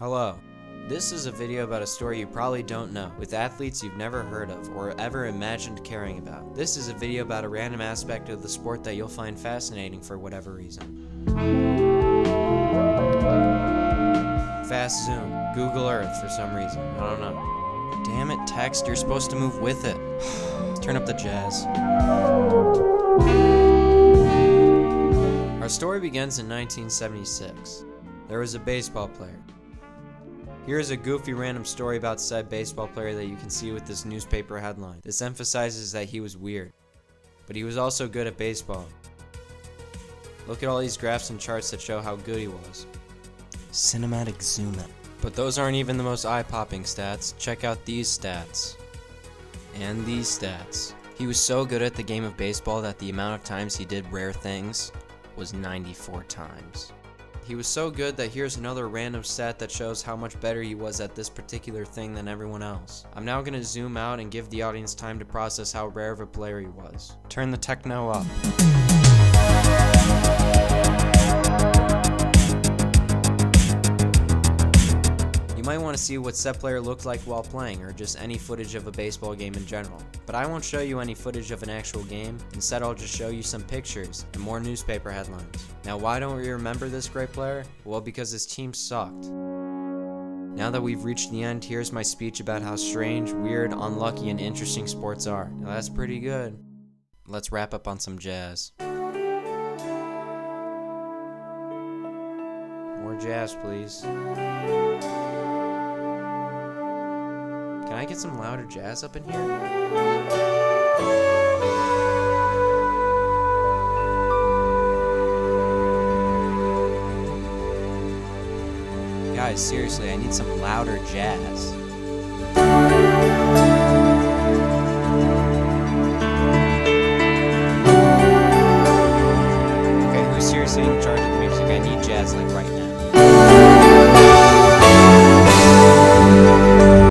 Hello. This is a video about a story you probably don't know, with athletes you've never heard of or ever imagined caring about. This is a video about a random aspect of the sport that you'll find fascinating for whatever reason. Fast zoom, Google Earth for some reason, I don't know. Damn it, text, you're supposed to move with it. Turn up the jazz. Our story begins in 1976. There was a baseball player. Here is a goofy random story about said baseball player that you can see with this newspaper headline. This emphasizes that he was weird, but he was also good at baseball. Look at all these graphs and charts that show how good he was. Cinematic zoom in. But those aren't even the most eye-popping stats. Check out these stats. And these stats. He was so good at the game of baseball that the amount of times he did rare things was 94 times. He was so good that here's another random stat that shows how much better he was at this particular thing than everyone else. I'm now going to zoom out and give the audience time to process how rare of a player he was. Turn the techno up. Might want to see what set player looked like while playing, or just any footage of a baseball game in general. But I won't show you any footage of an actual game, instead I'll just show you some pictures and more newspaper headlines. Now why don't we remember this great player? Well because his team sucked. Now that we've reached the end, here's my speech about how strange, weird, unlucky, and interesting sports are. Now that's pretty good. Let's wrap up on some jazz. More jazz, please. Can I get some louder jazz up in here? Guys, seriously, I need some louder jazz. Okay, who's seriously in charge of the music? I need jazz like right now.